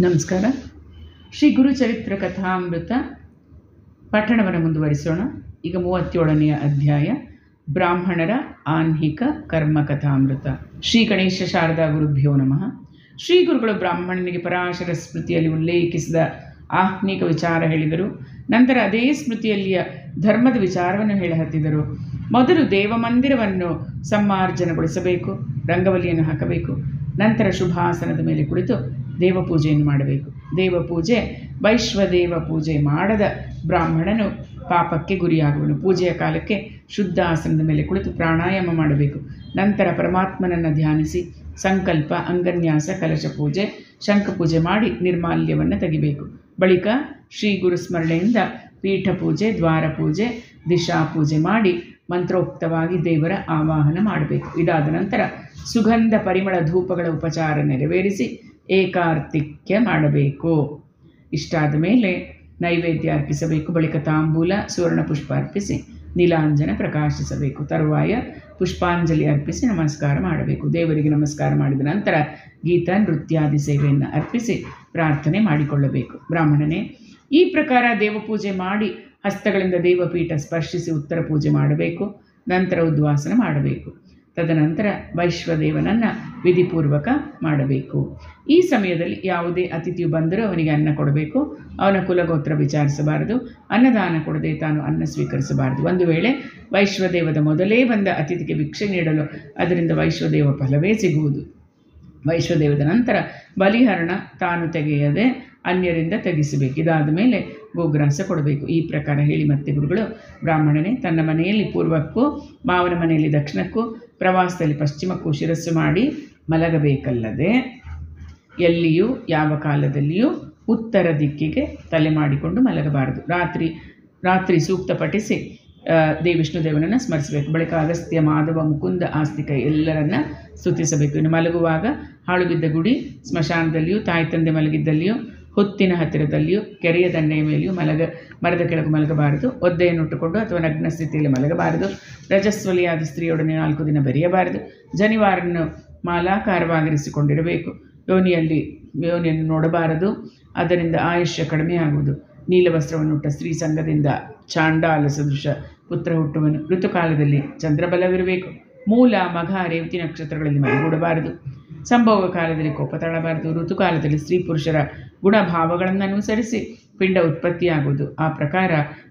ನಮಸ್ಕಾರ. ಶ್ರೀ ಗುರುಚರಿತ್ರ ಕಥಾಮೃತ ಪಠಣವನ್ನು ಮುಂದುವರಿಸೋಣ. ಈಗ ಮೂವತ್ತೇಳನೆಯ ಅಧ್ಯಾಯ, ಬ್ರಾಹ್ಮಣರ ಆನ್ಹಿಕ ಕರ್ಮ ಕಥಾಮೃತ. ಶ್ರೀ ಗಣೇಶ ಶಾರದಾ ಗುರುಭ್ಯೋ ನಮಃ. ಶ್ರೀ ಗುರುಗಳು ಬ್ರಾಹ್ಮಣನಿಗೆ ಪರಾಶರ ಸ್ಮೃತಿಯಲ್ಲಿ ಉಲ್ಲೇಖಿಸಿದ ಆಹ್ನಿಕ ವಿಚಾರ ಹೇಳಿದರು. ನಂತರ ಅದೇ ಸ್ಮೃತಿಯಲ್ಲಿಯ ಧರ್ಮದ ವಿಚಾರವನ್ನು ಹೇಳಹತ್ತಿದರು. ಮೊದಲು ದೇವಮಂದಿರವನ್ನು ಸಮ್ಮಾರ್ಜನಗೊಳಿಸಬೇಕು, ರಂಗವಲಿಯನ್ನು ಹಾಕಬೇಕು, ನಂತರ ಶುಭಾಸನದ ಮೇಲೆ ಕುಳಿತು ದೇವಪೂಜೆಯನ್ನು ಮಾಡಬೇಕು. ದೇವಪೂಜೆ, ವೈಶ್ವದೇವ ಪೂಜೆ ಮಾಡದ ಬ್ರಾಹ್ಮಣನು ಪಾಪಕ್ಕೆ ಗುರಿಯಾಗುವನು. ಪೂಜೆಯ ಕಾಲಕ್ಕೆ ಶುದ್ಧ ಆಸನದ ಮೇಲೆ ಕುಳಿತು ಪ್ರಾಣಾಯಾಮ ಮಾಡಬೇಕು. ನಂತರ ಪರಮಾತ್ಮನನ್ನು ಧ್ಯಾನಿಸಿ ಸಂಕಲ್ಪ, ಅಂಗನ್ಯಾಸ, ಕಲಶ ಪೂಜೆ, ಶಂಖ ಪೂಜೆ ಮಾಡಿ ನಿರ್ಮಾಲ್ಯವನ್ನು ತೆಗಿಬೇಕು. ಬಳಿಕ ಶ್ರೀ ಗುರುಸ್ಮರಣೆಯಿಂದ ಪೀಠ ಪೂಜೆ, ದ್ವಾರ ಪೂಜೆ, ದಿಶಾ ಪೂಜೆ ಮಾಡಿ ಮಂತ್ರೋಕ್ತವಾಗಿ ದೇವರ ಆವಾಹನ ಮಾಡಬೇಕು. ಇದಾದ ನಂತರ ಸುಗಂಧ ಪರಿಮಳ ಧೂಪಗಳ ಉಪಚಾರ ನೆರವೇರಿಸಿ ಏಕಾರ್ತಿಕ್ಯ ಮಾಡಬೇಕು. ಇಷ್ಟಾದ ಮೇಲೆ ನೈವೇದ್ಯ ಅರ್ಪಿಸಬೇಕು. ಬಳಿಕ ತಾಂಬೂಲ, ಸುವರ್ಣ ಪುಷ್ಪ ಅರ್ಪಿಸಿ, ನೀಲಾಂಜನ ಪ್ರಕಾಶಿಸಬೇಕು. ತರುವಾಯ ಪುಷ್ಪಾಂಜಲಿ ಅರ್ಪಿಸಿ ನಮಸ್ಕಾರ ಮಾಡಬೇಕು. ದೇವರಿಗೆ ನಮಸ್ಕಾರ ಮಾಡಿದ ನಂತರ ಗೀತ ನೃತ್ಯಾದಿ ಸೇವೆಯನ್ನು ಅರ್ಪಿಸಿ ಪ್ರಾರ್ಥನೆ ಮಾಡಿಕೊಳ್ಳಬೇಕು. ಬ್ರಾಹ್ಮಣನೇ, ಈ ಪ್ರಕಾರ ದೇವಪೂಜೆ ಮಾಡಿ ಹಸ್ತಗಳಿಂದ ದೇವಪೀಠ ಸ್ಪರ್ಶಿಸಿ ಉತ್ತರ ಪೂಜೆ ಮಾಡಬೇಕು. ನಂತರ ಉದ್ವಾಸನ ಮಾಡಬೇಕು. ತದನಂತರ ವೈಶ್ವದೇವನನ್ನು ವಿಧಿಪೂರ್ವಕ ಮಾಡಬೇಕು. ಈ ಸಮಯದಲ್ಲಿ ಯಾವುದೇ ಅತಿಥಿಯು ಬಂದರೂ ಅವನಿಗೆ ಅನ್ನ ಕೊಡಬೇಕು. ಅವನ ಕುಲಗೋತ್ರ ವಿಚಾರಿಸಬಾರದು. ಅನ್ನದಾನ ಕೊಡದೆ ತಾನು ಅನ್ನ ಸ್ವೀಕರಿಸಬಾರದು. ಒಂದು ವೇಳೆ ವೈಶ್ವದೇವದ ಮೊದಲೇ ಬಂದ ಅತಿಥಿಗೆ ಭಿಕ್ಷೆ ನೀಡಲು ಅದರಿಂದ ವೈಶ್ವದೇವ ಫಲವೇ ಸಿಗುವುದು. ವೈಶ್ವದೇವದ ನಂತರ ಬಲಿಹರಣ ತಾನು ತೆಗೆಯದೆ ಅನ್ಯರಿಂದ ತೆಗೆಸಬೇಕು. ಇದಾದ ಮೇಲೆ ಗೋಗ್ರಾಸ ಕೊಡಬೇಕು. ಈ ಪ್ರಕಾರ ಹೇಳಿ ಮತ್ತೆ ಗುರುಗಳು, ಬ್ರಾಹ್ಮಣನೇ, ತನ್ನ ಮನೆಯಲ್ಲಿ ಪೂರ್ವಕ್ಕೂ, ಮಾವನ ಮನೆಯಲ್ಲಿ ದಕ್ಷಿಣಕ್ಕೂ ಪ್ರವಾಸದಲ್ಲಿ ಪಶ್ಚಿಮಕ್ಕೂ ಶಿರಸ್ಸು ಮಾಡಿ ಮಲಗಬೇಕಲ್ಲದೆ ಎಲ್ಲಿಯೂ, ಯಾವ ಕಾಲದಲ್ಲಿಯೂ ಉತ್ತರ ದಿಕ್ಕಿಗೆ ತಲೆ ಮಾಡಿಕೊಂಡು ಮಲಗಬಾರದು. ರಾತ್ರಿ ರಾತ್ರಿ ಸೂಕ್ತ ಪಠಿಸಿ ದೇವಿ ವಿಷ್ಣು ದೇವನನ್ನು ಸ್ಮರಿಸಬೇಕು. ಬಳಿಕ ಅಗಸ್ತ್ಯ, ಮಾಧವ, ಮುಕುಂದ, ಆಸ್ತಿಕ ಎಲ್ಲರನ್ನ ಸ್ತುತಿಸಬೇಕು. ಇನ್ನು ಮಲಗುವಾಗ ಹಾಳುಬಿದ್ದ ಗುಡಿ, ಸ್ಮಶಾನದಲ್ಲಿಯೂ, ತಾಯಿ ತಂದೆ ಮಲಗಿದ್ದಲ್ಲಿಯೂ ಹೊತ್ತಿನ ಹತ್ತಿರದಲ್ಲಿಯೂ, ಕೆರೆಯ ದಂಡೆಯ ಮೇಲೆಯೂ ಮಲಗ, ಮರದ ಕೆಳಗೆ ಮಲಗಬಾರದು. ಒದ್ದೆಯನ್ನುಟ್ಟುಕೊಂಡು ಅಥವಾ ನಗ್ನ ಸ್ಥಿತಿಯಲ್ಲಿ ಮಲಗಬಾರದು. ರಜಸ್ವಲಿಯಾದ ಸ್ತ್ರೀಯೊಡನೆ ನಾಲ್ಕು ದಿನ ಬೆರೆಯಬಾರದು. ಜನಿವಾರನ್ನು ಮಾಲಾಕಾರವಾಗಿರಿಸಿಕೊಂಡಿರಬೇಕು. ಯೋನಿಯಲ್ಲಿ, ಯೋನಿಯನ್ನು ನೋಡಬಾರದು. ಅದರಿಂದ ಆಯುಷ್ಯ ಕಡಿಮೆಯಾಗುವುದು ನೀಲವಸ್ತ್ರವನ್ನುಟ್ಟ ಸ್ತ್ರೀ ಸಂಘದಿಂದ ಚಾಂಡಾಲ ಸದೃಶ ಪುತ್ರ ಹುಟ್ಟುವನು. ಋತುಕಾಲದಲ್ಲಿ ಚಂದ್ರಬಲವಿರಬೇಕು. ಮೂಲ ಮಘ, ರೇವತಿ ನಕ್ಷತ್ರಗಳಲ್ಲಿ ಮೈಗೂಡಬಾರದು ಸಂಭೋಗ ಕಾಲದಲ್ಲಿ ಕೋಪ ತಾಳಬಾರದು ಋತುಕಾಲದಲ್ಲಿ ಸ್ತ್ರೀ ಪುರುಷರ ಗುಣಭಾವಗಳನ್ನು ಅನುಸರಿಸಿ ಪಿಂಡ ಉತ್ಪತ್ತಿಯಾಗುವುದು. ಆ ಪ್ರಕಾರ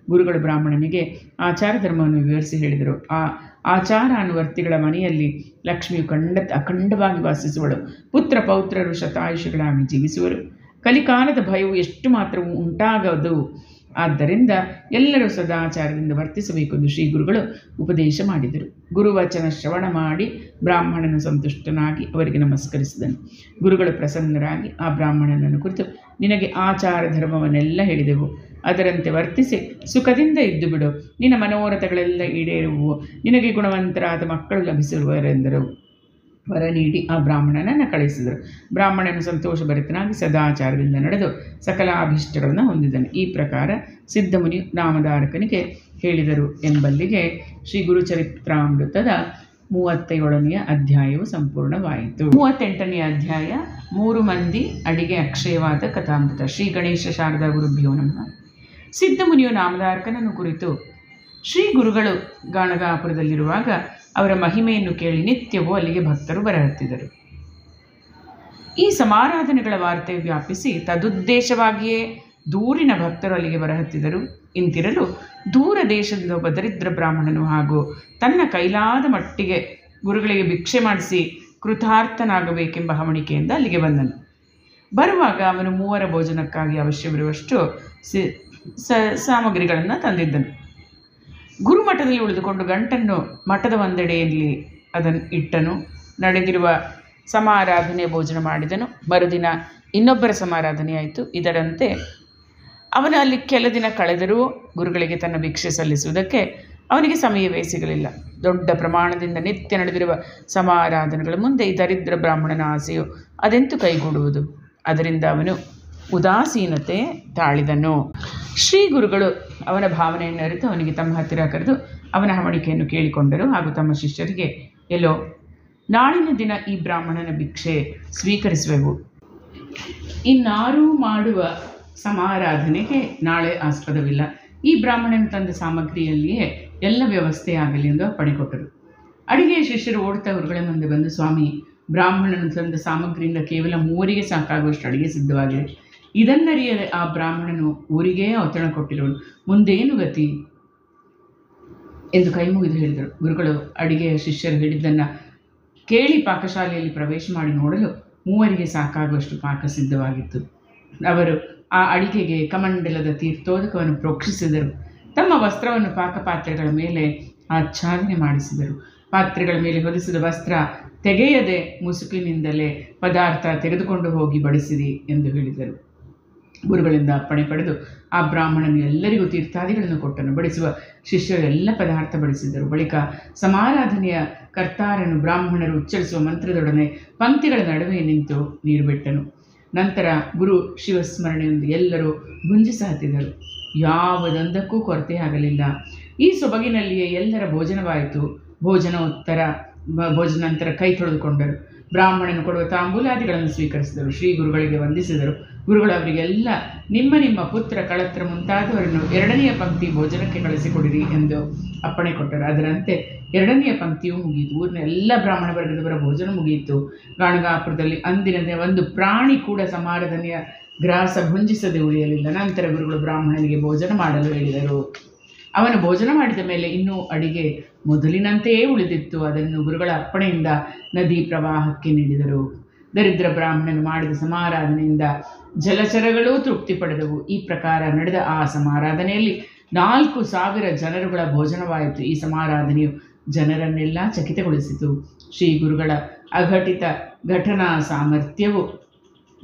ಗುರುಗಳು ಬ್ರಾಹ್ಮಣನಿಗೆ ಆಚಾರ ಧರ್ಮವನ್ನು ವಿವರಿಸಿ ಹೇಳಿದರು. ಆ ಆಚಾರ ಅನುವರ್ತಿಗಳ ಮನೆಯಲ್ಲಿ ಲಕ್ಷ್ಮಿಯು ಖಂಡ ಅಖಂಡವಾಗಿ ವಾಸಿಸುವಳು. ಪುತ್ರ ಪೌತ್ರರು ಶತಾಯುಷಗಳಾಗಿ ಜೀವಿಸುವರು. ಕಲಿಕಾಲದ ಭಯವು ಎಷ್ಟು ಮಾತ್ರವೂ ಉಂಟಾಗದು ಆದ್ದರಿಂದ ಎಲ್ಲರೂ ಸದಾಚಾರದಿಂದ ವರ್ತಿಸಬೇಕೆಂದು ಶ್ರೀ ಗುರುಗಳು ಉಪದೇಶ ಮಾಡಿದರು. ಗುರುವಚನ ಶ್ರವಣ ಮಾಡಿ ಬ್ರಾಹ್ಮಣನು ಸಂತುಷ್ಟನಾಗಿ ಅವರಿಗೆ ನಮಸ್ಕರಿಸಿದನು. ಗುರುಗಳು ಪ್ರಸನ್ನರಾಗಿ ಆ ಬ್ರಾಹ್ಮಣನನ್ನು ಕುರಿತು, ನಿನಗೆ ಆಚಾರ ಧರ್ಮವನ್ನೆಲ್ಲ ಹೇಳಿದೆವು. ಅದರಂತೆ ವರ್ತಿಸಿ, ಸುಖದಿಂದ ಇದ್ದು ಬಿಡು. ನಿನ್ನ ಮನೋರಥಗಳೆಲ್ಲ ಈಡೇರುವು ನಿನಗೆ ಗುಣವಂತರಾದ ಮಕ್ಕಳು ಲಭಿಸಿರುವರೆಂದರು ವರ ನೀಡಿ ಆ ಬ್ರಾಹ್ಮಣನನ್ನು ಕಳಿಸಿದರು. ಬ್ರಾಹ್ಮಣನು ಸಂತೋಷಭರಿತನಾಗಿ ಸದಾಚಾರದಿಂದ ನಡೆದು ಸಕಲ ಅಭಿಷ್ಟಗಳನ್ನು ಹೊಂದಿದನು. ಈ ಪ್ರಕಾರ ಸಿದ್ಧಮುನಿ ನಾಮಧಾರಕನಿಗೆ ಹೇಳಿದರು ಎಂಬಲ್ಲಿಗೆ ಶ್ರೀ ಗುರುಚರಿತ್ರಾಮೃತದ ಮೂವತ್ತೇಳನೆಯ ಅಧ್ಯಾಯವು ಸಂಪೂರ್ಣವಾಯಿತು. ಮೂವತ್ತೆಂಟನೆಯ ಅಧ್ಯಾಯ, ಮೂರು ಮಂದಿ ಅಡಿಗೆ ಅಕ್ಷಯವಾದ ಕಥಾಮೃತ. ಶ್ರೀ ಗಣೇಶ ಶಾರದಾ ಗುರುಭ್ಯೋ ನಮಃ. ಸಿದ್ಧಮುನಿಯು ನಾಮಧಾರಕನನ್ನು ಕುರಿತು, ಶ್ರೀ ಗುರುಗಳು ಗಾಣಗಾಪುರದಲ್ಲಿರುವಾಗ ಅವರ ಮಹಿಮೆಯನ್ನು ಕೇಳಿ ನಿತ್ಯವೂ ಅಲ್ಲಿಗೆ ಭಕ್ತರು ಬರಹತ್ತಿದರು ಈ ಸಮಾರಾಧನೆಗಳ ವಾರ್ತೆ ವ್ಯಾಪಿಸಿ ತದುದ್ದೇಶವಾಗಿಯೇ ದೂರಿನ ಭಕ್ತರು ಅಲ್ಲಿಗೆ ಬರಹತ್ತಿದರು ಇಂತಿರಲು ದೂರ ದೇಶದಿಂದ ಒಬ್ಬ ಬ್ರಾಹ್ಮಣನು ಹಾಗೂ ತನ್ನ ಕೈಲಾದ ಮಟ್ಟಿಗೆ ಗುರುಗಳಿಗೆ ಭಿಕ್ಷೆ ಮಾಡಿಸಿ ಕೃತಾರ್ಥನಾಗಬೇಕೆಂಬ ಹವಣಿಕೆಯಿಂದ ಅಲ್ಲಿಗೆ ಬಂದನು. ಬರುವಾಗ ಅವನು ಮೂವರ ಭೋಜನಕ್ಕಾಗಿ ಅವಶ್ಯವಿರುವಷ್ಟು ಸ, ಸಾಮಗ್ರಿಗಳನ್ನು ತಂದಿದ್ದನು. ಗುರುಮಠದಲ್ಲಿ ಉಳಿದುಕೊಂಡು ಗಂಟನ್ನು ಮಠದ ಒಂದೆಡೆಯಲ್ಲಿ ಅದನ್ನು ಇಟ್ಟನು. ನಡೆದಿರುವ ಸಮಾರಾಧನೆ ಭೋಜನ ಮಾಡಿದನು. ಮರುದಿನ ಇನ್ನೊಬ್ಬರ ಸಮಾರಾಧನೆಯಾಯಿತು ಇದರಂತೆ ಅವನು ಅಲ್ಲಿ ಕೆಲ ದಿನ ಕಳೆದರೂ ಗುರುಗಳಿಗೆ ತನ್ನ ಭಿಕ್ಷೆ ಸಲ್ಲಿಸುವುದಕ್ಕೆ ಅವನಿಗೆ ಸಮಯವೇ ಸಿಗಲಿಲ್ಲ ದೊಡ್ಡ ಪ್ರಮಾಣದಿಂದ ನಿತ್ಯ ನಡೆದಿರುವ ಸಮಾರಾಧನೆಗಳ ಮುಂದೆ ಈ ದರಿದ್ರ ಬ್ರಾಹ್ಮಣನ ಆಸೆಯು ಅದೆಂತೂ ಕೈಗೂಡುವುದು? ಅದರಿಂದ ಅವನು ಉದಾಸೀನತೆ ತಾಳಿದನು. ಶ್ರೀ ಗುರುಗಳು ಅವನ ಭಾವನೆಯನ್ನು ಅರಿತು ಅವನಿಗೆ ತಮ್ಮ ಹತ್ತಿರ ಕರೆದು ಅವನ ಹವಣಿಕೆಯನ್ನು ಕೇಳಿಕೊಂಡರು ಹಾಗೂ ತಮ್ಮ ಶಿಷ್ಯರಿಗೆ, ಎಲ್ಲೋ, ನಾಳಿನ ದಿನ ಈ ಬ್ರಾಹ್ಮಣನ ಭಿಕ್ಷೆ ಸ್ವೀಕರಿಸುವೆವು. ಇನ್ನಾರೂ ಮಾಡುವ ಸಮಾರಾಧನೆಗೆ ನಾಳೆ ಆಸ್ಪದವಿಲ್ಲ. ಈ ಬ್ರಾಹ್ಮಣನ ತಂದ ಸಾಮಗ್ರಿಯಲ್ಲಿಯೇ ಎಲ್ಲ ವ್ಯವಸ್ಥೆ ಆಗಲಿ ಎಂದು ಅಪ್ಪಣೆ ಕೊಟ್ಟರು ಅಡಿಗೆಯ ಶಿಷ್ಯರು ಓಡ್ತಾ ಮುಂದೆ ಬಂದು, ಸ್ವಾಮಿ, ಬ್ರಾಹ್ಮಣನ ತಂದ ಸಾಮಗ್ರಿಯಿಂದ ಕೇವಲ ಮೂವರಿಗೆ ಸಾಕಾಗುವಷ್ಟು ಅಡಿಗೆ ಸಿದ್ಧವಾಗಿದೆ. ಇದನ್ನರಿಯದೆ ಆ ಬ್ರಾಹ್ಮಣನು ಊರಿಗೇ ಔತಣ ಕೊಟ್ಟಿರುವನು. ಮುಂದೇನು ಗತಿ? ಎಂದು ಕೈ ಮುಗಿದು ಹೇಳಿದರು. ಗುರುಗಳು, ಅಡಿಗೆಯ ಶಿಷ್ಯರು ಹೇಳಿದ್ದನ್ನು ಕೇಳಿ ಪಾಕಶಾಲೆಯಲ್ಲಿ ಪ್ರವೇಶ ಮಾಡಿ ನೋಡಲು ಮೂವರಿಗೆ ಸಾಕಾಗುವಷ್ಟು ಪಾಕ ಸಿದ್ಧವಾಗಿತ್ತು. ಅವರು ಆ ಅಡಿಗೆಗೆ ಕಮಂಡಲದ ತೀರ್ಥೋದಕವನ್ನು ಪ್ರೋಕ್ಷಿಸಿದರು. ತಮ್ಮ ವಸ್ತ್ರವನ್ನು ಪಾಕಪಾತ್ರೆಗಳ ಮೇಲೆ ಆಚ್ಛಾದನೆ ಮಾಡಿಸಿದರು. ಪಾತ್ರೆಗಳ ಮೇಲೆ ಹೊದಿಸಿದ ವಸ್ತ್ರ ತೆಗೆಯದೆ ಮುಸುಕಿನಿಂದಲೇ ಪದಾರ್ಥ ತೆಗೆದುಕೊಂಡು ಹೋಗಿ ಬಡಿಸಿರಿ ಎಂದು ಹೇಳಿದರು. ಗುರುಗಳಿಂದ ಅಪ್ಪಣೆ ಪಡೆದು ಆ ಬ್ರಾಹ್ಮಣನು ಎಲ್ಲರಿಗೂ ತೀರ್ಥಾದಿಗಳನ್ನು ಕೊಟ್ಟನು, ಬಡಿಸುವ ಶಿಷ್ಯರೆಲ್ಲ ಪದಾರ್ಥ ಬಡಿಸಿದರು. ಬಳಿಕ ಸಮಾರಾಧನೆಯ ಕರ್ತಾರನು ಬ್ರಾಹ್ಮಣರು ಉಚ್ಚರಿಸುವ ಮಂತ್ರದೊಡನೆ ಪಂಕ್ತಿಗಳ ನಡುವೆ ನಿಂತು ನೀರು ಬಿಟ್ಟನು. ನಂತರ ಗುರು ಶಿವಸ್ಮರಣೆಯೊಂದು ಎಲ್ಲರೂ ಗುಂಜಿಸ ಹತ್ತಿದರು ಯಾವುದೊಂದಕ್ಕೂ ಕೊರತೆಯಾಗಲಿಲ್ಲ ಈ ಸೊಬಗಿನಲ್ಲಿಯೇ ಎಲ್ಲರ ಭೋಜನವಾಯಿತು. ಭೋಜನೋತ್ತರ, ಭೋಜನಾಂತರ ಕೈ ತೊಳೆದುಕೊಂಡರು. ಬ್ರಾಹ್ಮಣನು ಕೊಡುವ ತಾಂಬೂಲಾದಿಗಳನ್ನು ಸ್ವೀಕರಿಸಿದರು. ಶ್ರೀ ಗುರುಗಳಿಗೆ ವಂದಿಸಿದರು. ಗುರುಗಳು ಅವರಿಗೆಲ್ಲ ನಿಮ್ಮ ನಿಮ್ಮ ಪುತ್ರ ಕಳತ್ರ ಮುಂತಾದವರನ್ನು ಎರಡನೆಯ ಪಂಕ್ತಿ ಭೋಜನಕ್ಕೆ ಕಳಿಸಿಕೊಡಿರಿ ಎಂದು ಅಪ್ಪಣೆ ಕೊಟ್ಟರು. ಅದರಂತೆ ಎರಡನೆಯ ಪಂಕ್ತಿಯು ಮುಗಿಯಿತು. ಊರಿನ ಎಲ್ಲ ಬ್ರಾಹ್ಮಣ ವರ್ಗದವರ ಭೋಜನ ಮುಗಿಯಿತು. ಗಾಣಗಾಪುರದಲ್ಲಿ ಅಂದಿನದೇ ಒಂದು ಪ್ರಾಣಿ ಕೂಡ ಸಮಾರಾಧನೆಯ ಗ್ರಾಸ ಭುಂಜಿಸದೆ ಉಳಿಯಲಿಲ್ಲ. ನಂತರ ಗುರುಗಳು ಬ್ರಾಹ್ಮಣನಿಗೆ ಭೋಜನ ಮಾಡಲು ಹೇಳಿದರು. ಅವನು ಭೋಜನ ಮಾಡಿದ ಮೇಲೆ ಇನ್ನೂ ಅಡಿಗೆ ಮೊದಲಿನಂತೆಯೇ ಉಳಿದಿತ್ತು. ಅದನ್ನು ಗುರುಗಳ ಅಪ್ಪಣೆಯಿಂದ ನದಿ ಪ್ರವಾಹಕ್ಕೆ ನೀಡಿದರು. ದರಿದ್ರ ಬ್ರಾಹ್ಮಣನು ಮಾಡಿದ ಸಮಾರಾಧನೆಯಿಂದ ಜಲಚರಗಳೂ ತೃಪ್ತಿ ಪಡೆದವು. ಈ ಪ್ರಕಾರ ನಡೆದ ಆ ಸಮಾರಾಧನೆಯಲ್ಲಿ ನಾಲ್ಕು ಸಾವಿರ ಜನರುಗಳ ಭೋಜನವಾಯಿತು. ಈ ಸಮಾರಾಧನೆಯು ಜನರನ್ನೆಲ್ಲ ಚಕಿತಗೊಳಿಸಿತು. ಶ್ರೀ ಗುರುಗಳ ಅಘಟಿತ ಘಟನಾ ಸಾಮರ್ಥ್ಯವು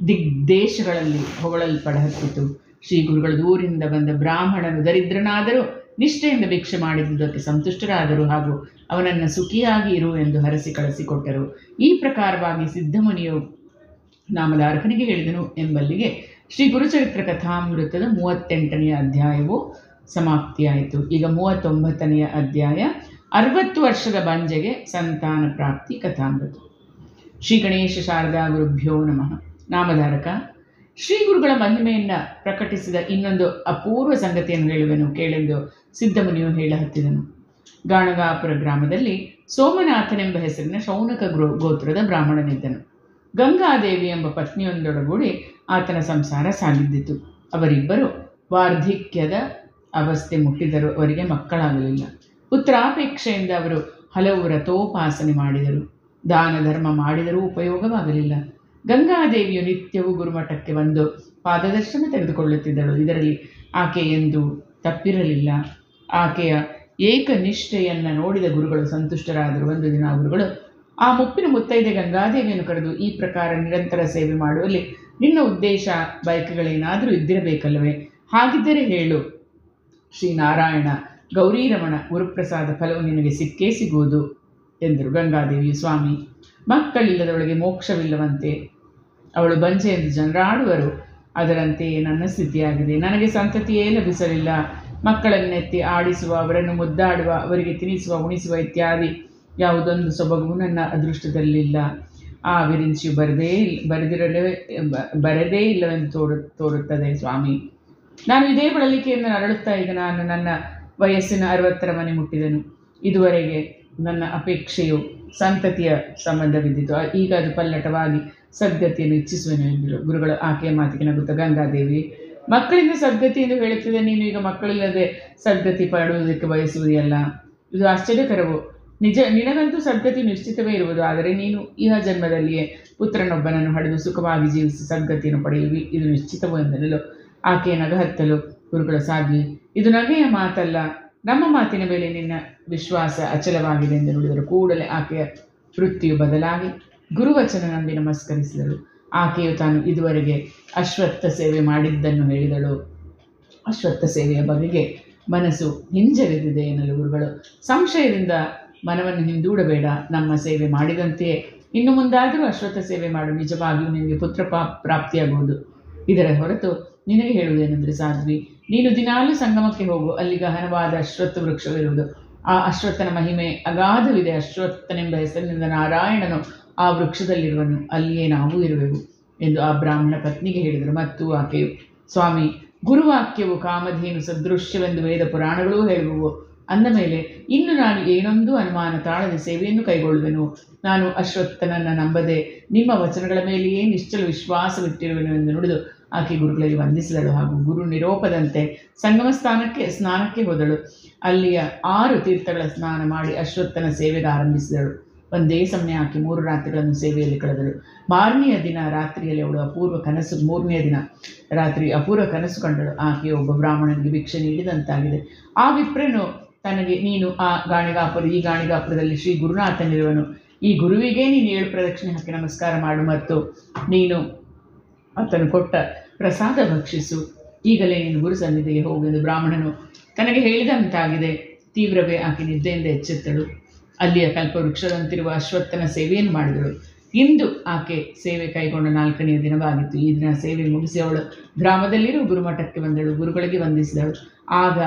ದಿಗ್ದೇಶಗಳಲ್ಲಿ ಹೊಗಳಲ್ಪಡಹತ್ತಿತು. ಶ್ರೀ ಗುರುಗಳ ದೂರಿಂದ ಬಂದ ಬ್ರಾಹ್ಮಣನು ದರಿದ್ರನಾದರೂ ನಿಷ್ಠೆಯಿಂದ ಭಿಕ್ಷೆ ಮಾಡಿದ್ದುದಕ್ಕೆ ಸಂತುಷ್ಟರಾದರು ಹಾಗೂ ಅವನನ್ನು ಸುಖಿಯಾಗಿ ಇರು ಎಂದು ಹರಸಿ ಕಳಿಸಿಕೊಟ್ಟರು ಈ ಪ್ರಕಾರವಾಗಿ ಸಿದ್ಧಮುನಿಯು ನಾಮದ ಅರ್ಹನಿಗೆ ಹೇಳಿದನು ಎಂಬಲ್ಲಿಗೆ ಶ್ರೀ ಗುರುಚರಿತ್ರ ಕಥಾಮೃತದ ಮೂವತ್ತೆಂಟನೆಯ ಅಧ್ಯಾಯವು ಸಮಾಪ್ತಿಯಾಯಿತು. ಈಗ ಮೂವತ್ತೊಂಬತ್ತನೆಯ ಅಧ್ಯಾಯ, ಅರವತ್ತು ವರ್ಷದ ಬಂಜೆಗೆ ಸಂತಾನ ಪ್ರಾಪ್ತಿ ಕಥಾಮೃತ. ಶ್ರೀ ಗಣೇಶ ಶಾರದಾ ಗುರುಭ್ಯೋ ನಮಃ. ನಾಮಧಾರಕ, ಶ್ರೀ ಗುರುಗಳ ಮಹಿಮೆಯನ್ನು ಪ್ರಕಟಿಸಿದ ಇನ್ನೊಂದು ಅಪೂರ್ವ ಸಂಗತಿಯನ್ನು ಹೇಳುವೆನು. ಕೇಳೆಂದು ಸಿದ್ಧಮುನಿಯು ಹೇಳ ಹತ್ತಿದನು ಗಾಣಗಾಪುರ ಗ್ರಾಮದಲ್ಲಿ ಸೋಮನಾಥನೆಂಬ ಹೆಸರಿನ ಶೌನಕ ಗೋ, ಗೋತ್ರದ ಬ್ರಾಹ್ಮಣನಿದ್ದನು. ಗಂಗಾದೇವಿ ಎಂಬ ಪತ್ನಿಯೊಂದೊಡಗೂಡಿ ಆತನ ಸಂಸಾರ ಸಾಗಿದ್ದಿತು. ಅವರಿಬ್ಬರು ವಾರ್ಧಿಕ್ಯದ ಅವಸ್ಥೆ ಮುಟ್ಟಿದರು ಅವರಿಗೆ ಮಕ್ಕಳಾಗಲಿಲ್ಲ. ಪುತ್ರಾಪೇಕ್ಷೆಯಿಂದ ಅವರು ಹಲವು ವ್ರತೋಪಾಸನೆ ಮಾಡಿದರು. ದಾನ ಧರ್ಮ ಮಾಡಿದರೂ ಉಪಯೋಗವಾಗಲಿಲ್ಲ. ಗಂಗಾದೇವಿಯು ನಿತ್ಯವೂ ಗುರುಮಠಕ್ಕೆ ಬಂದು ಪಾದದರ್ಶನ ತೆಗೆದುಕೊಳ್ಳುತ್ತಿದ್ದಳು. ಇದರಲ್ಲಿ ಆಕೆ ಎಂದು ತಪ್ಪಿರಲಿಲ್ಲ. ಆಕೆಯ ಏಕನಿಷ್ಠೆಯನ್ನು ನೋಡಿದ ಗುರುಗಳು ಸಂತುಷ್ಟರಾದರು. ಒಂದು ದಿನ ಗುರುಗಳು, ಆ ಮುಪ್ಪಿನ ಮುತ್ತೈದೆ ಗಂಗಾದೇವಿಯನ್ನು ಕರೆದು ಈ ಪ್ರಕಾರ ನಿರಂತರ ಸೇವೆ ಮಾಡುವಲ್ಲಿ ನಿನ್ನ ಉದ್ದೇಶ ಬಯಕೆಗಳೇನಾದರೂ ಇದ್ದಿರಬೇಕಲ್ಲವೇ? ಹಾಗಿದ್ದರೆ ಹೇಳು. ಶ್ರೀನಾರಾಯಣ, ಗೌರಿರಮಣ, ಗುರುಪ್ರಸಾದ ಫಲವು ನಿನಗೆ ಸಿಕ್ಕೇ ಸಿಗುವುದು ಎಂದರು ಗಂಗಾದೇವಿಯು. ಸ್ವಾಮಿ ಮಕ್ಕಳಿಲ್ಲದವಳಿಗೆ ಮೋಕ್ಷವಿಲ್ಲವಂತೆ. ಅವಳು ಬಂಜೆ ಎಂದು ಜನರಾಡುವರು ಅದರಂತೆಯೇ ನನ್ನ ಸ್ಥಿತಿಯಾಗಿದೆ. ನನಗೆ ಸಂತತಿಯೇ ಲಭಿಸಲಿಲ್ಲ. ಮಕ್ಕಳನ್ನೆತ್ತಿ ಆಡಿಸುವ, ಅವರನ್ನು ಮುದ್ದಾಡುವ, ಅವರಿಗೆ ತಿನಿಸುವ, ಉಣಿಸುವ ಇತ್ಯಾದಿ ಯಾವುದೊಂದು ಸೊಬಗು ನನ್ನ ಅದೃಷ್ಟದಲ್ಲಿಲ್ಲ. ಆ ವಿರಿಂಚಿಯು ಬರದೇ ಇಲ್ಲ ಬರೆದಿರಲೇ, ಬರದೇ ಇಲ್ಲವೆಂದು ತೋರು, ತೋರುತ್ತದೆ ಸ್ವಾಮಿ. ನಾನು ಇದೇ ಬಳಲಿಕೆಯನ್ನು ನರಳುತ್ತಾ ಈಗ ನಾನು ನನ್ನ ವಯಸ್ಸಿನ ಅರವತ್ತರ ಮನೆ ಮುಟ್ಟಿದೆನು. ಇದುವರೆಗೆ ನನ್ನ ಅಪೇಕ್ಷೆಯು ಸಂತತಿಯ ಸಂಬಂಧವಿದ್ದಿತು. ಈಗ ಅದು ಪಲ್ಲಟವಾಗಿ ಸದ್ಗತಿಯನ್ನು ಇಚ್ಛಿಸುವೆನು ಎಂದರು ಗುರುಗಳು. ಆಕೆಯ ಮಾತಿಗೆ ನಗುತ್ತ, ಗಂಗಾದೇವಿ ಮಕ್ಕಳಿಂದ ಸದ್ಗತಿ ಎಂದು ಹೇಳುತ್ತದೆ, ನೀನು ಈಗ ಮಕ್ಕಳಿಲ್ಲದೆ ಸದ್ಗತಿ ಪಡುವುದಕ್ಕೆ ಬಯಸುವುದಿಲ್ಲ ಇದು ಆಶ್ಚರ್ಯಕರವು? ನಿಜ, ನಿನಗಂತೂ ಸದ್ಗತಿ ನಿಶ್ಚಿತವೇ ಇರುವುದು, ಆದರೆ ನೀನು ಇಹ ಜನ್ಮದಲ್ಲಿಯೇ ಪುತ್ರನೊಬ್ಬನನ್ನು ಹಡೆದು ಸುಖವಾಗಿ ಜೀವಿಸಿ ಸದ್ಗತಿಯನ್ನು ಪಡೆಯುವಿ. ಇದು ನಿಶ್ಚಿತವು ಎಂದಿರಲು ಆಕೆಯ ನಗಹತ್ತಲು ಗುರುಗಳ ಸಾಗಿ, ಇದು ನಗೆಯ ಮಾತಲ್ಲ, ನಮ್ಮ ಮಾತಿನ ಮೇಲೆ ನಿನ್ನ ವಿಶ್ವಾಸ ಅಚಲವಾಗಿದೆ ಎಂದು ನುಡಿದರು. ಕೂಡಲೇ ಆಕೆಯ ವೃತ್ತಿಯು ಬದಲಾಗಿ ಗುರುವಚನ ನಂಬಿ ನಮಸ್ಕರಿಸಿದಳು ಆಕೆಯು ತಾನು ಇದುವರೆಗೆ ಅಶ್ವತ್ಥ ಸೇವೆ ಮಾಡಿದ್ದನ್ನು ಹೇಳಿದಳು. ಅಶ್ವತ್ಥ ಸೇವೆಯ ಬಗೆಗೆ ಮನಸ್ಸು ಹಿಂಜರಿದಿದೆ ಎನ್ನಲು ಗುರುಗಳು. ಸಂಶಯದಿಂದ ಮನವನ್ನು ಹಿಂದೂಡಬೇಡ. ನಮ್ಮ ಸೇವೆ ಮಾಡಿದಂತೆಯೇ ಇನ್ನು ಮುಂದಾದರೂ ಅಶ್ವತ್ಥ ಸೇವೆ ಮಾಡು. ನಿಜವಾಗಿಯೂ ನಿನಗೆ ಪುತ್ರ ಪ್ರಾಪ್ತಿಯಾಗುವುದು. ಇದರ ಹೊರತು ನಿನಗೆ ಹೇಳುವುದೇನೆಂದರೆ ಸಾಧ್ವಿ, ನೀನು ದಿನಾಲೂ ಸಂಗಮಕ್ಕೆ ಹೋಗು. ಅಲ್ಲಿ ಗಹನವಾದ ಅಶ್ವತ್ಥ ವೃಕ್ಷವಿರುವುದು. ಆ ಅಶ್ವತ್ಥನ ಮಹಿಮೆ ಅಗಾಧವಿದೆ. ಅಶ್ವತ್ಥನೆಂಬ ಹೆಸರಿನಿಂದ ನಾರಾಯಣನು ಆ ವೃಕ್ಷದಲ್ಲಿರುವನು, ಅಲ್ಲಿಯೇ ನಾವು ಇರುವೆವು ಎಂದು ಆ ಬ್ರಾಹ್ಮಣ ಪತ್ನಿಗೆ ಹೇಳಿದರು. ಮತ್ತು ಆಕೆಯು, ಸ್ವಾಮಿ, ಗುರುವಾಕ್ಯವು ಕಾಮಧೇನು ಸದೃಶ್ಯವೆಂದು ವೇದ ಪುರಾಣಗಳೂ ಹೇಳುವು ಅಂದ ಮೇಲೆ, ಇನ್ನು ನಾನು ಏನೊಂದು ಅನುಮಾನ ತಾಳದೆ ಸೇವೆಯನ್ನು ಕೈಗೊಳ್ಳುವೆನು? ನಾನು ಅಶ್ವತ್ಥನನ್ನು ನಂಬದೆ ನಿಮ್ಮ ವಚನಗಳ ಮೇಲೆಯೇ ನಿಶ್ಚಲ ವಿಶ್ವಾಸವಿಟ್ಟಿರುವೆನು ಎಂದು ನುಡಿದು ಆಕೆ ಗುರುಗಳಲ್ಲಿ ವಂದಿಸಿದಳು. ಹಾಗೂ ಗುರು ನಿರೋಪದಂತೆ ಸಂಗಮ ಸ್ಥಾನಕ್ಕೆ, ಸ್ನಾನಕ್ಕೆ ಹೋದಳು. ಅಲ್ಲಿಯ ಆರು ತೀರ್ಥಗಳ ಸ್ನಾನ ಮಾಡಿ ಅಶ್ವತ್ಥನ ಸೇವೆಗೆ ಆರಂಭಿಸಿದಳು. ಒಂದೇ ಸಮಯ ಆಕೆ ಮೂರು ರಾತ್ರಿಗಳನ್ನು ಸೇವೆಯಲ್ಲಿ ಕಳೆದಳು ಮಾರನೆಯ ದಿನ ರಾತ್ರಿಯಲ್ಲಿ ಅವಳು ಅಪೂರ್ವ ಕನಸು, ಮೂರನೆಯ ದಿನ ರಾತ್ರಿ ಅಪೂರ್ವ ಕನಸು ಕಂಡಳು. ಆಕೆ ಒಬ್ಬ ಬ್ರಾಹ್ಮಣನಿಗೆ ಭಿಕ್ಷೆ ನೀಡಿದಂತಾಗಿದೆ. ಆ ವಿಪ್ರನು ತನಗೆ, ನೀನು ಆ ಗಾಣಿಗಾಪುರ, ಈ ಗಾಣಿಗಾಪುರದಲ್ಲಿ ಶ್ರೀ ಗುರುನಾಥನಿರುವನು. ಈ ಗುರುವಿಗೆ ನೀನು ಏಳು ಪ್ರದಕ್ಷಿಣೆ ಹಾಕಿ ನಮಸ್ಕಾರ ಮಾಡು ಮತ್ತು ನೀನು ಆತನು ಕೊಟ್ಟ ಪ್ರಸಾದ ಭಕ್ಷಿಸು. ಈಗಲೇ ನೀನು ಗುರು ಸನ್ನಿಧಿಗೆ ಹೋಗೆಂದು ಬ್ರಾಹ್ಮಣನು ತನಗೆ ಹೇಳಿದಂತಾಗಿದೆ. ತೀವ್ರವೇ ಆಕೆ ನಿದ್ದೆಯಿಂದ ಎಚ್ಚೆತ್ತಳು. ಅಲ್ಲಿಯ ಕಲ್ಪವೃಕ್ಷದಂತಿರುವ ಅಶ್ವತ್ಥನ ಸೇವೆಯನ್ನು ಮಾಡಿದಳು. ಇಂದು ಆಕೆ ಸೇವೆ ಕೈಗೊಂಡ ನಾಲ್ಕನೆಯ ದಿನವಾಗಿತ್ತು. ಈ ದಿನ ಸೇವೆ ಮುಗಿಸಿ ಅವಳು ಗ್ರಾಮದಲ್ಲಿರುವ ಗುರುಮಠಕ್ಕೆ ಬಂದಳು. ಗುರುಗಳಿಗೆ ವಂದಿಸಿದಳು. ಆಗ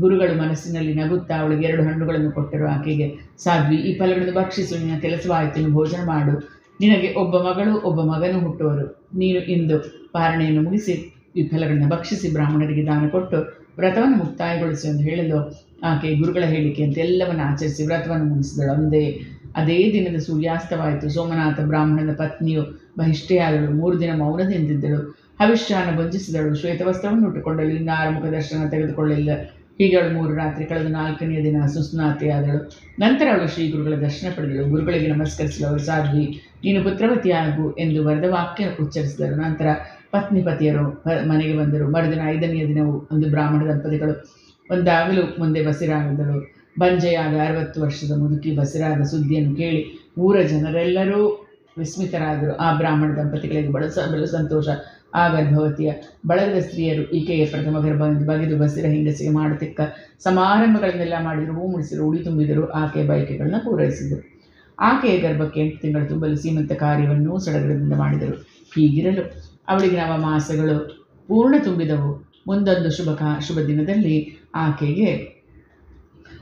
ಗುರುಗಳು ಮನಸ್ಸಿನಲ್ಲಿ ನಗುತ್ತಾ ಅವಳಿಗೆ ಎರಡು ಹಣ್ಣುಗಳನ್ನು ಕೊಟ್ಟರು. ಆಕೆಗೆ, ಸಾಧ್ವಿ, ಈ ಫಲಗಳನ್ನು ಭಕ್ಷಿಸು. ನಿನ್ನ ಕೆಲಸವಾಯಿತು. ಭೋಜನ ಮಾಡು. ನಿನಗೆ ಒಬ್ಬ ಮಗಳು, ಒಬ್ಬ ಮಗನು ಹುಟ್ಟುವರು. ನೀನು ಇಂದು ಪಾರಣೆಯನ್ನು ಮುಗಿಸಿ, ಈ ಫಲಗಳನ್ನು ಭಕ್ಷಿಸಿ ಬ್ರಾಹ್ಮಣರಿಗೆ ದಾನ ಕೊಟ್ಟು ವ್ರತವನ್ನು ಮುಕ್ತಾಯಗೊಳಿಸಿ ಎಂದು ಹೇಳಲು ಆಕೆ ಗುರುಗಳ ಹೇಳಿಕೆ ಎಲ್ಲವನ್ನು ಆಚರಿಸಿ ವ್ರತವನ್ನು ಮುಗಿಸಿದಳು. ಒಂದೇ ಅದೇ ದಿನದ ಸೂರ್ಯಾಸ್ತವಾಯಿತು. ಸೋಮನಾಥ ಬ್ರಾಹ್ಮಣನ ಪತ್ನಿಯು ಬಹಿಷ್ಠೆಯಾದಳು. ಮೂರು ದಿನ ಮೌನದಿಂದಿದ್ದಳು. ಹವಿಷ್ಯಾನ ಭಂಜಿಸಿದಳು. ಶ್ವೇತವಸ್ತ್ರವನ್ನು ಉಟ್ಟುಕೊಂಡಳು. ಆರಂಭಕ ದರ್ಶನ ತೆಗೆದುಕೊಳ್ಳಲಿಲ್ಲ ಹೀಗೆ ಅವಳು ಮೂರು ರಾತ್ರಿ ಕಳೆದು ನಾಲ್ಕನೆಯ ದಿನ ಸುಸ್ನಾತೆಯಾದಳು. ನಂತರ ಅವಳು ಶ್ರೀ ಗುರುಗಳ ದರ್ಶನ ಪಡೆದಳು. ಗುರುಗಳಿಗೆ ನಮಸ್ಕರಿಸಲು ಅವರು ಸಾಧ್ವಿ, ನೀನು ಪುತ್ರವತಿಯಾಗು ಎಂದು ವರದ ವಾಕ್ಯ ಉಚ್ಚರಿಸಿದರು. ನಂತರ ಪತ್ನಿ ಪತಿಯರು ಮನೆಗೆ ಬಂದರು. ಮರುದಿನ ಐದನೆಯ ದಿನವು ಒಂದು ಬ್ರಾಹ್ಮಣ ದಂಪತಿಗಳು ಒಂದಾಗಲೂ ಮುಂದೆ ಬಸಿರಾಗಿದ್ದಳು. ಬಂಜೆಯಾದ ಅರವತ್ತು ವರ್ಷದ ಮುದುಕಿ ಬಸಿರಾದ ಸುದ್ದಿಯನ್ನು ಕೇಳಿ ಊರ ಜನರೆಲ್ಲರೂ ವಿಸ್ಮಿತರಾದರು. ಆ ಬ್ರಾಹ್ಮಣ ದಂಪತಿಗಳಿಗೆ ಬಳಸ, ಬಲು ಸಂತೋಷ. ಆ ಗರ್ಭವತಿಯ ಬಳಗದ ಸ್ತ್ರೀಯರು ಈಕೆಯ ಪ್ರಥಮ ಗರ್ಭವನ್ನು ಬಗೆದು ಬಸಿರ ಹಿಂಗಸಿಗೆ ಮಾಡುತ್ತಿಕ್ಕ ಸಮಾರಂಭಗಳನ್ನೆಲ್ಲ ಮಾಡಿದರು, ಹೂ ಮುಡಿಸಿದರು, ಉಡಿ ತುಂಬಿದರು, ಆಕೆಯ ಬಯಕೆಗಳನ್ನು ಪೂರೈಸಿದರು. ಆಕೆಯ ಗರ್ಭಕ್ಕೆ ಎಂಟು ತಿಂಗಳು ತುಂಬಲು ಸೀಮಂತ ಕಾರ್ಯವನ್ನೂ ಸಡಗರದಿಂದ ಮಾಡಿದರು. ಹೀಗಿರಲು ಅವಳಿಗೆ ನವಮಾಸಗಳು ಪೂರ್ಣ ತುಂಬಿದವು. ಮುಂದೊಂದು ಶುಭ ಕಾ, ಶುಭ ದಿನದಲ್ಲಿ ಆಕೆಗೆ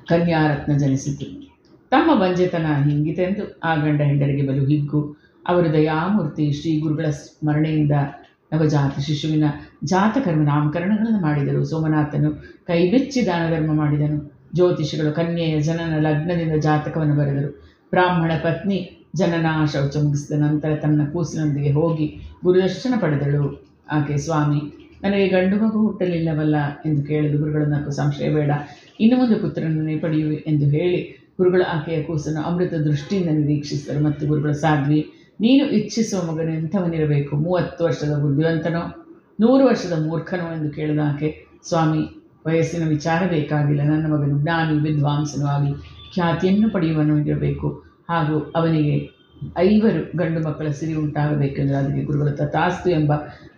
ಕನ್ಯಾರತ್ನ ಜನಿಸಿತು. ತಮ್ಮ ಬಂಜೆತನ ಹಿಂಗಿತೆಂದು ಆ ಗಂಡ ಹೆಂಡರಿಗೆ ಬಲು ಹಿಗ್ಗು. ಅವರು ದಯಾಮೂರ್ತಿ ಶ್ರೀ ಗುರುಗಳ ಸ್ಮರಣೆಯಿಂದ ನವಜಾತ ಶಿಶುವಿನ ಜಾತಕರ್ಮ ನಾಮಕರಣಗಳನ್ನು ಮಾಡಿದರು. ಸೋಮನಾಥನು ಕೈಬೆಚ್ಚಿ ದಾನ ಧರ್ಮ ಮಾಡಿದನು. ಜ್ಯೋತಿಷಿಗಳು, ಕನ್ಯೆಯ ಜನನ ಲಗ್ನದಿಂದ ಜಾತಕವನ್ನು ಬರೆದರು. ಬ್ರಾಹ್ಮಣ ಪತ್ನಿ ಜನನ ಶೌಚ ಮುಗಿಸಿದ ನಂತರ ತನ್ನ ಕೂಸಿನೊಂದಿಗೆ ಹೋಗಿ ಗುರುದರ್ಶನ ಪಡೆದಳು. ಆಕೆ, ಸ್ವಾಮಿ, ನನಗೆ ಗಂಡು ಮಗು ಹುಟ್ಟಲಿಲ್ಲವಲ್ಲ ಎಂದು ಕೇಳಿದ ಗುರುಗಳು ನಕ್ಕು ಸಂಶಯ ಬೇಡ. ಇನ್ನು ಮುಂದೆ ಪುತ್ರನನ್ನೇ ಪಡೆಯುವೆ ಎಂದು ಹೇಳಿ ಗುರುಗಳು ಆಕೆಯ ಕೂಸನ್ನು ಅಮೃತ ದೃಷ್ಟಿಯಿಂದ ನಿರೀಕ್ಷಿಸಿದರು. ಮತ್ತು ಗುರುಗಳು, ಸಾಧ್ವಿ ನೀನು ಇಚ್ಛಿಸುವ ಮಗನು ಎಂಥವನಿರಬೇಕು ಮೂವತ್ತು ವರ್ಷದ ಬುದ್ಧಿವಂತನೋ, ನೂರು ವರ್ಷದ ಮೂರ್ಖನೋ ಎಂದು ಕೇಳಿದ ಆಕೆ ಸ್ವಾಮಿ, ವಯಸ್ಸಿನ ವಿಚಾರ ಬೇಕಾಗಿಲ್ಲ. ನನ್ನ ಮಗನು ಜ್ಞಾನಿ, ವಿದ್ವಾಂಸನೂ ಆಗಿ ಖ್ಯಾತಿಯನ್ನು ಪಡೆಯುವನು ಇರಬೇಕು. ಹಾಗೂ ಅವನಿಗೆ ಐವರು ಗಂಡು ಮಕ್ಕಳ ಸಿರಿ ಉಂಟಾಗಬೇಕೆಂದು ಅದಕ್ಕೆ ಗುರುಗಳು ತಥಾಸ್ತು ಎಂಬ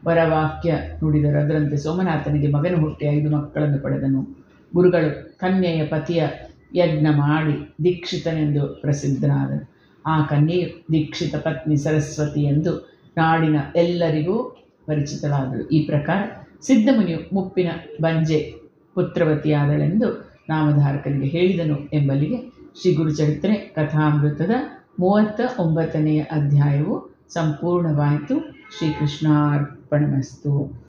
ವರವಾಕ್ಯ ನುಡಿದರು. ಅದರಂತೆ ಸೋಮನಾಥನಿಗೆ ಮಗನು ಹುಟ್ಟಿ ಐದು ಮಕ್ಕಳನ್ನು ಪಡೆದನು. ಗುರುಗಳು ಕನ್ಯೆಯ ಪತಿಯ ಯಜ್ಞ ಮಾಡಿ ದೀಕ್ಷಿತನೆಂದು ಪ್ರಸಿದ್ಧನಾದನು. ಆ ಕನ್ಯೆಯು ದೀಕ್ಷಿತ ಪತ್ನಿ ಸರಸ್ವತಿ ಎಂದು ನಾಡಿನ ಎಲ್ಲರಿಗೂ ಪರಿಚಿತಳಾದಳು. ಈ ಪ್ರಕಾರ ಸಿದ್ಧಮುನಿಯು ಮುಪ್ಪಿನ ಬಂಜೆ ಪುತ್ರವತಿಯಾದಳೆಂದು ನಾಮಧಾರಕನಿಗೆ ಹೇಳಿದನು ಎಂಬಲ್ಲಿಗೆ ಶ್ರೀ ಗುರುಚರಿತ್ರೆ ಕಥಾಮೃತದ ಮೂವತ್ತ ಒಂಬತ್ತನೆಯ ಅಧ್ಯಾಯವು ಸಂಪೂರ್ಣವಾಯಿತು. ಶ್ರೀಕೃಷ್ಣಾರ್ಪಣಮಸ್ತು.